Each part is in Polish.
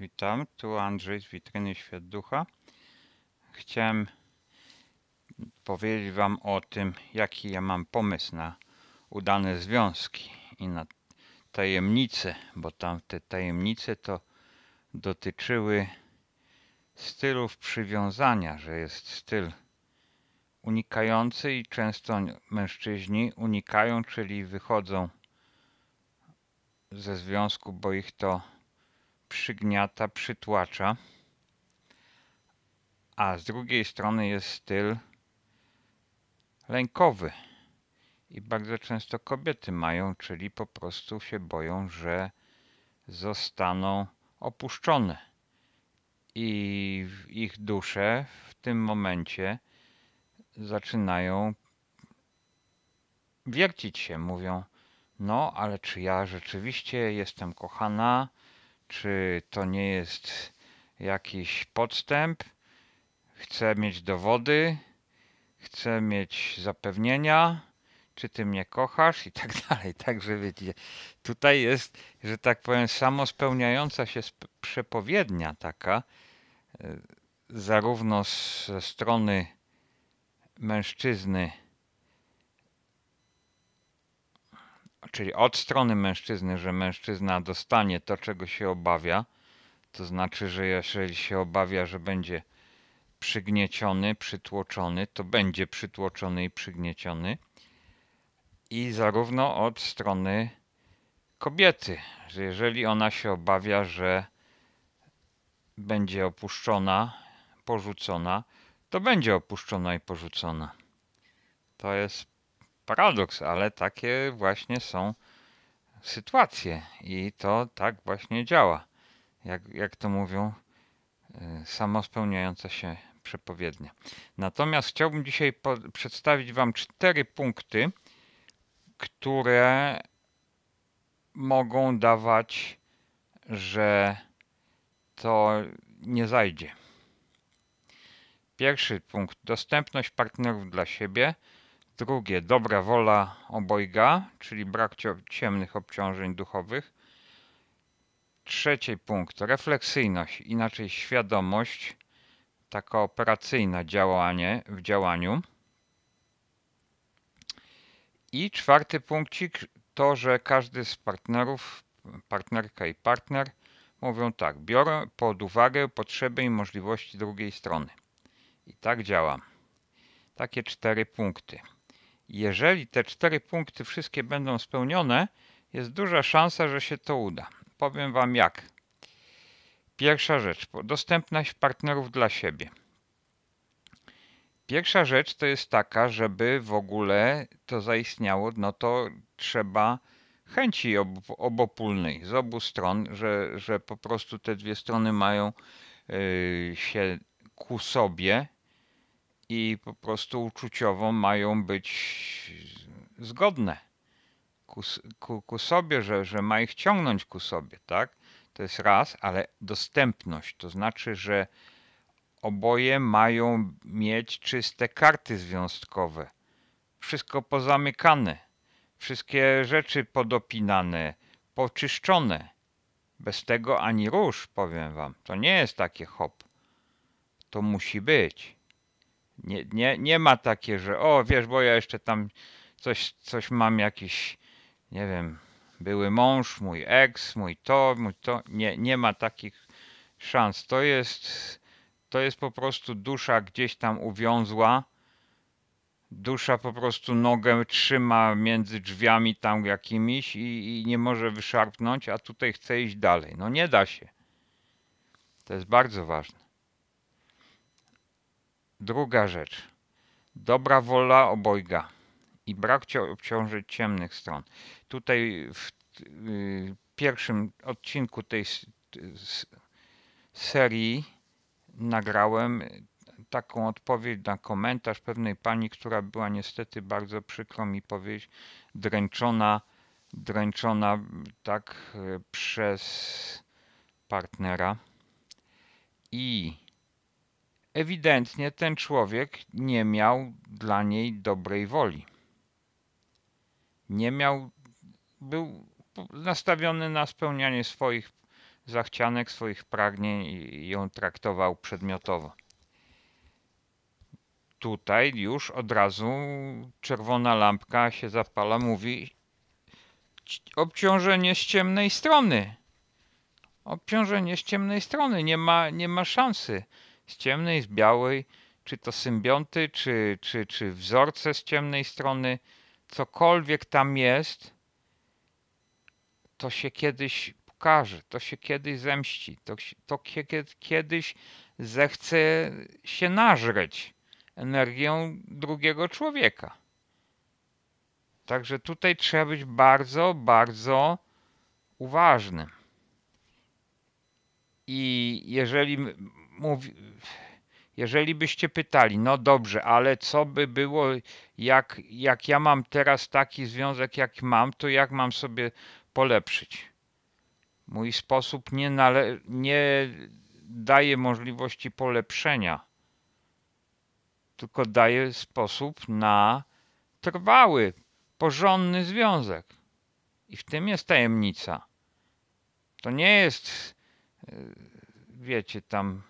Witam, tu Andrzej z Witryny Świat Ducha. Chciałem powiedzieć Wam o tym, jaki ja mam pomysł na udane związki i na tajemnice, bo tam te tajemnice to dotyczyły stylów przywiązania, że jest styl unikający i często mężczyźni unikają, czyli wychodzą ze związku, bo ich to przygniata, przytłacza. A z drugiej strony jest styl lękowy. I bardzo często kobiety mają, czyli po prostu się boją, że zostaną opuszczone. I ich dusze w tym momencie zaczynają wiercić się. Mówią, no ale czy ja rzeczywiście jestem kochana? Czy to nie jest jakiś podstęp? Chcę mieć dowody, chcę mieć zapewnienia, czy ty mnie kochasz i tak dalej. Także wiecie, tutaj jest, że tak powiem, samospełniająca się przepowiednia taka, e, zarówno ze strony mężczyzny, czyli od strony mężczyzny, że mężczyzna dostanie to, czego się obawia, to znaczy, że jeżeli się obawia, że będzie przygnieciony, przytłoczony, to będzie przytłoczony i przygnieciony. I zarówno od strony kobiety, że jeżeli ona się obawia, że będzie opuszczona, porzucona, to będzie opuszczona i porzucona. To jest paradoks, ale takie właśnie są sytuacje i to tak właśnie działa. Jak, jak to mówią, y, samospełniająca się przepowiednia. Natomiast chciałbym dzisiaj przedstawić Wam cztery punkty, które mogą dawać, że to nie zajdzie. Pierwszy punkt dostępność partnerów dla siebie. Drugie dobra wola obojga, czyli brak ciemnych obciążeń duchowych. Trzeci punkt refleksyjność, inaczej świadomość, taka operacyjna działanie w działaniu. I czwarty punkcik to, że każdy z partnerów, partnerka i partner mówią tak, biorę pod uwagę potrzeby i możliwości drugiej strony. I tak działa. Takie cztery punkty. Jeżeli te cztery punkty wszystkie będą spełnione, jest duża szansa, że się to uda. Powiem Wam jak. Pierwsza rzecz, dostępność partnerów dla siebie. Pierwsza rzecz to jest taka, żeby w ogóle to zaistniało, no to trzeba chęci ob obopólnej z obu stron, że, że po prostu te dwie strony mają yy, się ku sobie i po prostu uczuciowo mają być zgodne ku, ku, ku sobie, że, że ma ich ciągnąć ku sobie, tak? To jest raz, ale dostępność, to znaczy, że oboje mają mieć czyste karty związkowe. Wszystko pozamykane, wszystkie rzeczy podopinane, poczyszczone. Bez tego ani róż, powiem wam. To nie jest takie hop. To musi być. Nie, nie, nie ma takie, że o, wiesz, bo ja jeszcze tam coś, coś mam jakiś, nie wiem, były mąż, mój ex, mój to, mój to. Nie, nie ma takich szans. To jest, to jest po prostu dusza gdzieś tam uwiązła. Dusza po prostu nogę trzyma między drzwiami tam jakimiś i, i nie może wyszarpnąć, a tutaj chce iść dalej. No nie da się. To jest bardzo ważne. Druga rzecz. Dobra wola obojga i brak obciążeń ciemnych stron. Tutaj w y, pierwszym odcinku tej serii nagrałem taką odpowiedź na komentarz pewnej pani, która była niestety bardzo przykro mi powiedzieć, dręczona, dręczona tak y, przez partnera i ewidentnie ten człowiek nie miał dla niej dobrej woli. Nie miał, był nastawiony na spełnianie swoich zachcianek, swoich pragnień i ją traktował przedmiotowo. Tutaj już od razu czerwona lampka się zapala, mówi obciążenie z ciemnej strony. Obciążenie z ciemnej strony, nie ma, nie ma szansy. Z ciemnej, z białej, czy to symbionty, czy, czy, czy wzorce z ciemnej strony, cokolwiek tam jest, to się kiedyś pokaże, to się kiedyś zemści, to, to kiedyś zechce się nażreć energią drugiego człowieka. Także tutaj trzeba być bardzo, bardzo uważnym. I jeżeli mówi, jeżeli byście pytali, no dobrze, ale co by było, jak, jak ja mam teraz taki związek, jak mam, to jak mam sobie polepszyć? Mój sposób nie, nale- nie daje możliwości polepszenia, tylko daje sposób na trwały, porządny związek. I w tym jest tajemnica. To nie jest, e, wiecie, tam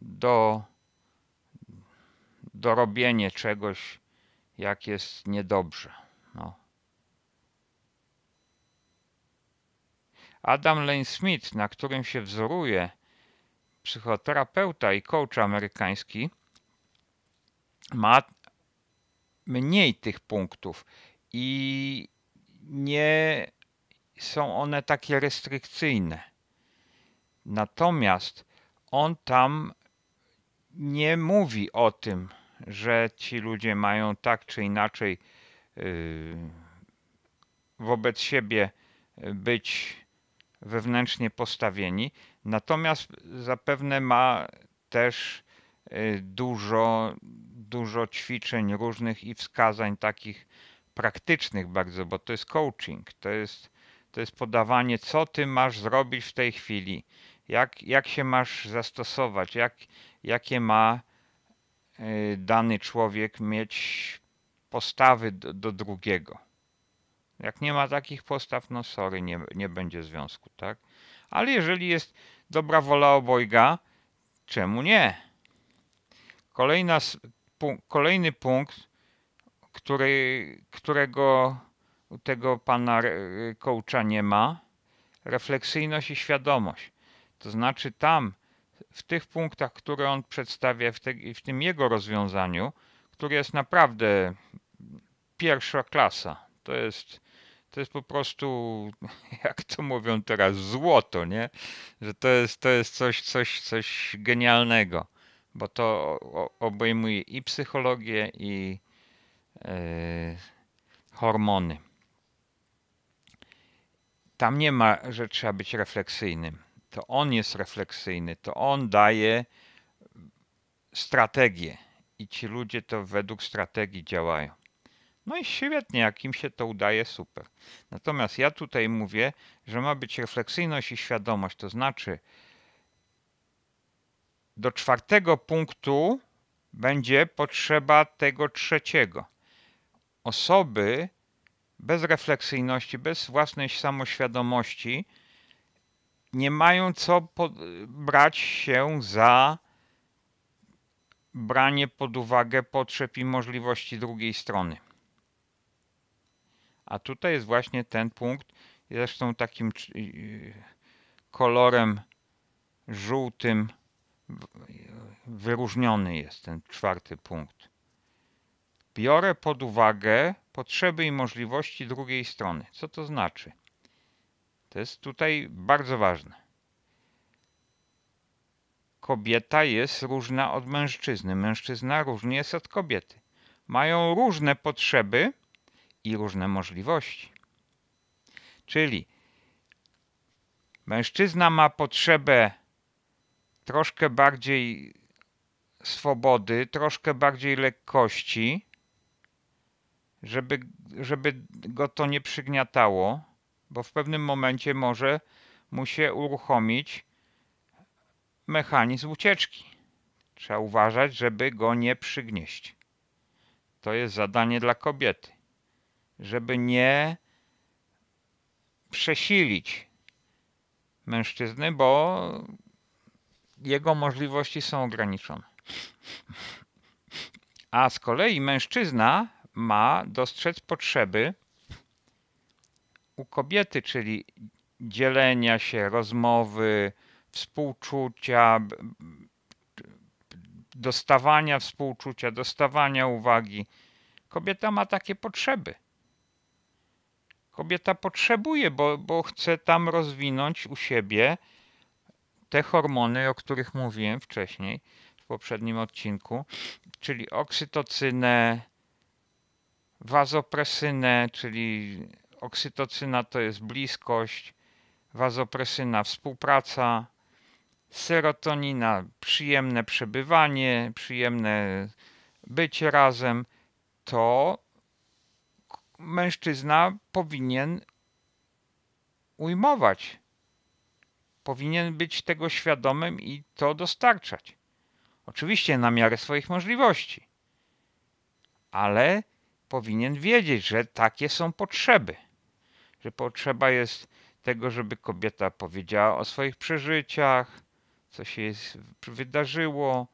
do dorobienie czegoś, jak jest niedobrze. No. Adam Lane Smith, na którym się wzoruje psychoterapeuta i coach amerykański, ma mniej tych punktów i nie są one takie restrykcyjne. Natomiast on tam nie mówi o tym, że ci ludzie mają tak czy inaczej yy, wobec siebie być wewnętrznie postawieni, natomiast zapewne ma też yy, dużo, dużo ćwiczeń różnych i wskazań takich praktycznych bardzo, bo to jest coaching, to jest, to jest podawanie, co ty masz zrobić w tej chwili, jak, jak się masz zastosować, jak, jakie ma y, dany człowiek mieć postawy do, do, drugiego. Jak nie ma takich postaw, no sorry, nie, nie będzie związku, tak? Ale jeżeli jest dobra wola obojga, czemu nie? Kolejna, kolejny punkt, który, którego tego pana coacha nie ma, refleksyjność i świadomość. To znaczy tam w tych punktach, które on przedstawia w, te, w tym jego rozwiązaniu, które jest naprawdę pierwsza klasa. To jest, to jest po prostu, jak to mówią teraz, złoto, nie? Że to jest, to jest coś, coś, coś genialnego, bo to obejmuje i psychologię, i yy, hormony. Tam nie ma, że trzeba być refleksyjnym to on jest refleksyjny, to on daje strategię i ci ludzie to według strategii działają. No i świetnie, jak im się to udaje, super. Natomiast ja tutaj mówię, że ma być refleksyjność i świadomość, to znaczy do czwartego punktu będzie potrzeba tego trzeciego. Osoby bez refleksyjności, bez własnej samoświadomości, nie mają co brać się za branie pod uwagę potrzeb i możliwości drugiej strony. A tutaj jest właśnie ten punkt, zresztą takim kolorem żółtym wyróżniony jest ten czwarty punkt. Biorę pod uwagę potrzeby i możliwości drugiej strony. Co to znaczy? To jest tutaj bardzo ważne. Kobieta jest różna od mężczyzny. Mężczyzna różnie jest od kobiety. Mają różne potrzeby i różne możliwości. Czyli mężczyzna ma potrzebę troszkę bardziej swobody, troszkę bardziej lekkości, żeby, żeby go to nie przygniatało bo w pewnym momencie może mu się uruchomić mechanizm ucieczki. Trzeba uważać, żeby go nie przygnieść. To jest zadanie dla kobiety, żeby nie przesilić mężczyzny, bo jego możliwości są ograniczone. A z kolei mężczyzna ma dostrzec potrzeby u kobiety, czyli dzielenia się, rozmowy, współczucia, dostawania współczucia, dostawania uwagi. Kobieta ma takie potrzeby. Kobieta potrzebuje, bo, bo chce tam rozwinąć u siebie te hormony, o których mówiłem wcześniej w poprzednim odcinku, czyli oksytocynę, wazopresynę, czyli oksytocyna to jest bliskość, wazopresyna współpraca, serotonina przyjemne przebywanie, przyjemne bycie razem, to mężczyzna powinien ujmować. Powinien być tego świadomym i to dostarczać. Oczywiście na miarę swoich możliwości, ale powinien wiedzieć, że takie są potrzeby. Że potrzeba jest tego, żeby kobieta powiedziała o swoich przeżyciach, co się wydarzyło,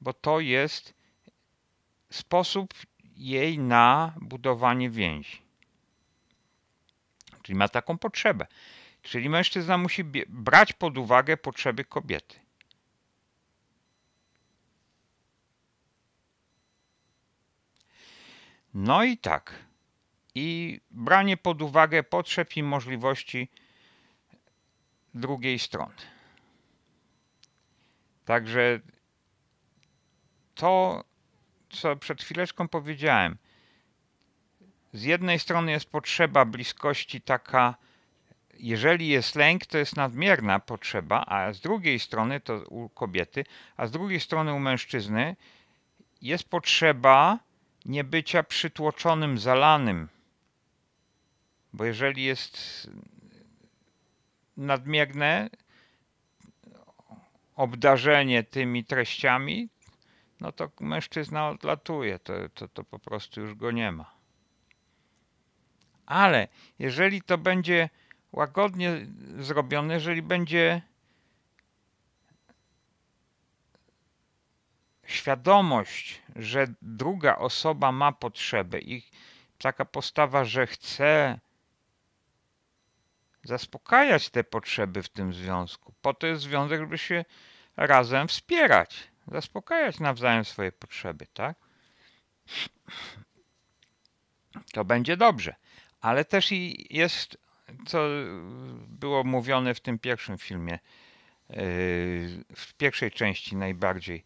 bo to jest sposób jej na budowanie więzi. Czyli ma taką potrzebę. Czyli mężczyzna musi brać pod uwagę potrzeby kobiety. No i tak. I branie pod uwagę potrzeb i możliwości drugiej strony. Także to, co przed chwileczką powiedziałem, z jednej strony jest potrzeba bliskości taka, jeżeli jest lęk, to jest nadmierna potrzeba, a z drugiej strony to u kobiety, a z drugiej strony u mężczyzny jest potrzeba niebycia przytłoczonym, zalanym. Bo jeżeli jest nadmierne obdarzenie tymi treściami, no to mężczyzna odlatuje, to, to, to po prostu już go nie ma. Ale jeżeli to będzie łagodnie zrobione, jeżeli będzie świadomość, że druga osoba ma potrzebę i taka postawa, że chce zaspokajać te potrzeby w tym związku. Po to jest związek, żeby się razem wspierać, zaspokajać nawzajem swoje potrzeby, tak? To będzie dobrze. Ale też i jest, co było mówione w tym pierwszym filmie, yy, w pierwszej części najbardziej.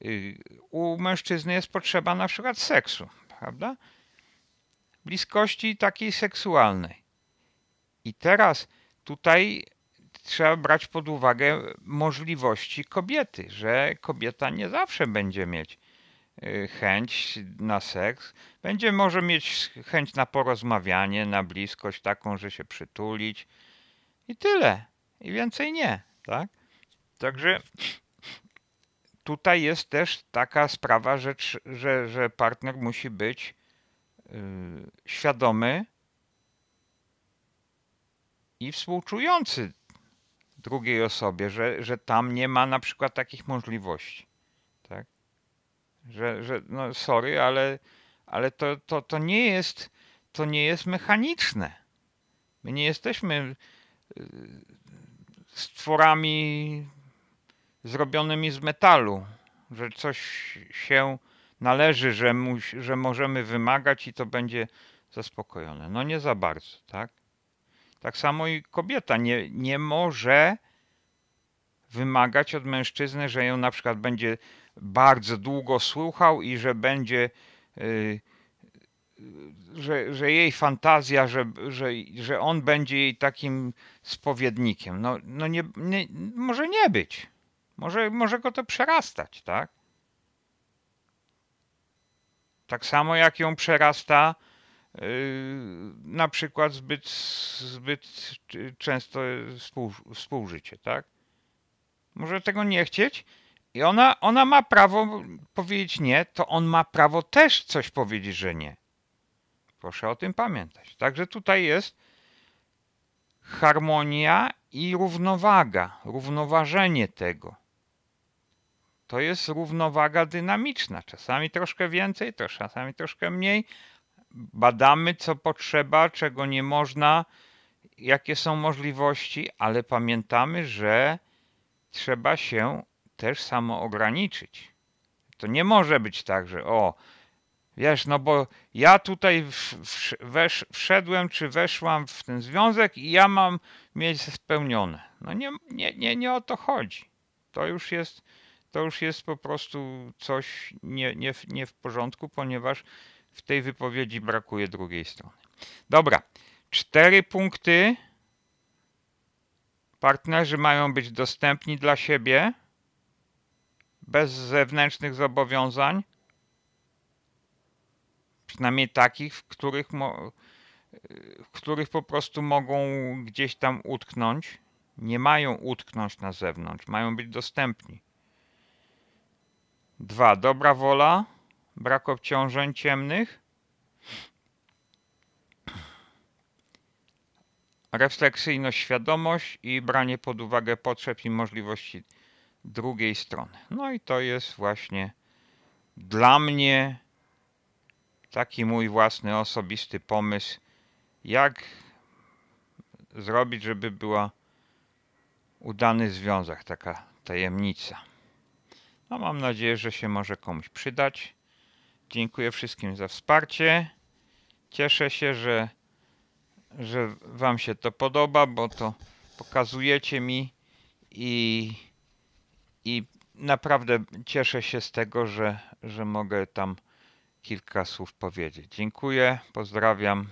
Yy, u mężczyzny jest potrzeba na przykład seksu, prawda? Bliskości takiej seksualnej. I teraz tutaj trzeba brać pod uwagę możliwości kobiety, że kobieta nie zawsze będzie mieć y, chęć na seks, będzie może mieć chęć na porozmawianie, na bliskość taką, że się przytulić i tyle. I więcej nie, tak? Także tutaj jest też taka sprawa, że, że, że partner musi być yy, świadomy i współczujący drugiej osobie, że, że tam nie ma na przykład takich możliwości. Tak? Że, że no sorry, ale, ale to, to, to nie jest to nie jest mechaniczne. My nie jesteśmy y, stworami zrobionymi z metalu, że coś się należy, że, mu, że możemy wymagać i to będzie zaspokojone. No nie za bardzo, tak? Tak samo i kobieta nie, nie może wymagać od mężczyzny, że ją na przykład będzie bardzo długo słuchał i że będzie, yy, że, że jej fantazja, że, że, że on będzie jej takim spowiednikiem. No, no nie, nie, może nie być. Może, może go to przerastać, tak? Tak samo jak ją przerasta na przykład zbyt, zbyt często współ, współżycie, tak? Może tego nie chcieć i ona, ona ma prawo powiedzieć nie, to on ma prawo też coś powiedzieć, że nie. Proszę o tym pamiętać. Także tutaj jest harmonia i równowaga, równoważenie tego. To jest równowaga dynamiczna. Czasami troszkę więcej, czasami troszkę mniej. Badamy, co potrzeba, czego nie można, jakie są możliwości, ale pamiętamy, że trzeba się też samo ograniczyć. To nie może być tak, że o, wiesz, no bo ja tutaj wesz, wszedłem czy weszłam w ten związek i ja mam mieć spełnione. No nie, nie, nie, nie o to chodzi. To już jest, to już jest po prostu coś nie, nie, nie w porządku, ponieważ w tej wypowiedzi brakuje drugiej strony. Dobra, cztery punkty. Partnerzy mają być dostępni dla siebie bez zewnętrznych zobowiązań, przynajmniej takich, w których, w których po prostu mogą gdzieś tam utknąć. Nie mają utknąć na zewnątrz, mają być dostępni. Dwa, dobra wola, brak obciążeń ciemnych. Refleksyjność, świadomość i branie pod uwagę potrzeb i możliwości drugiej strony. No i to jest właśnie dla mnie taki mój własny, osobisty pomysł, jak zrobić, żeby była udany związek, taka tajemnica. No mam nadzieję, że się może komuś przydać. Dziękuję wszystkim za wsparcie. Cieszę się, że, że Wam się to podoba, bo to pokazujecie mi i i naprawdę cieszę się z tego, że, że mogę tam kilka słów powiedzieć. Dziękuję, pozdrawiam.